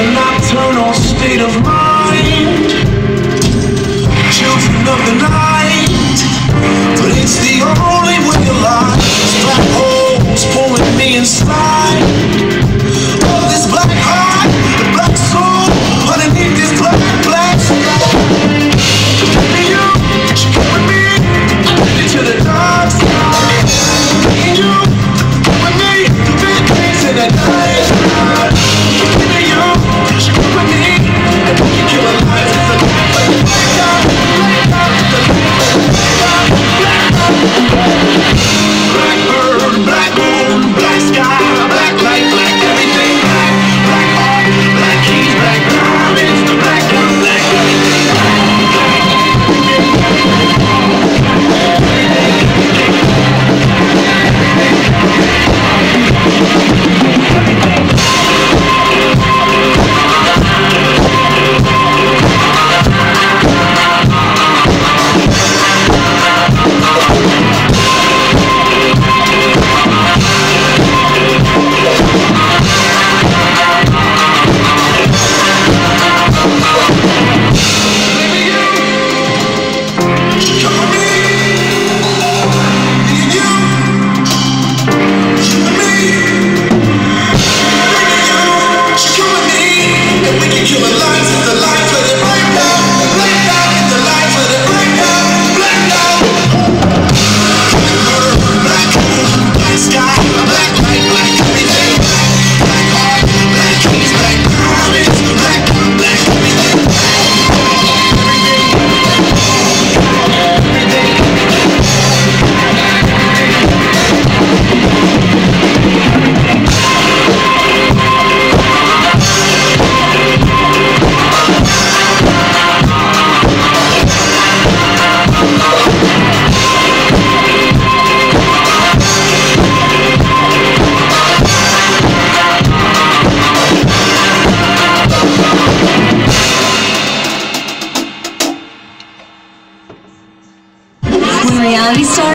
a nocturnal state of mind Children of the night But it's the only way alive. life Black holes pulling me inside